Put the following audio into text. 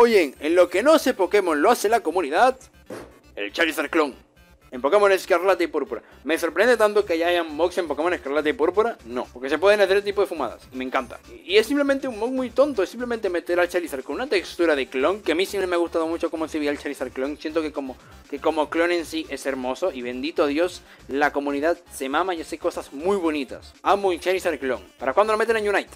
Oye, en lo que no sé Pokémon lo hace la comunidad, el Charizard clon. En Pokémon Escarlata y Púrpura. ¿Me sorprende tanto que ya hayan mods en Pokémon Escarlata y Púrpura? No, porque se pueden hacer tipo de fumadas. Y me encanta. Y es simplemente un mod muy tonto. Es simplemente meter al Charizard con una textura de clon. Que a mí siempre me ha gustado mucho cómo se veía el Charizard clon. Siento que como, que como clon en sí es hermoso. Y bendito Dios, la comunidad se mama y hace cosas muy bonitas. Amo un Charizard clon. ¿Para cuándo lo meten en Unite?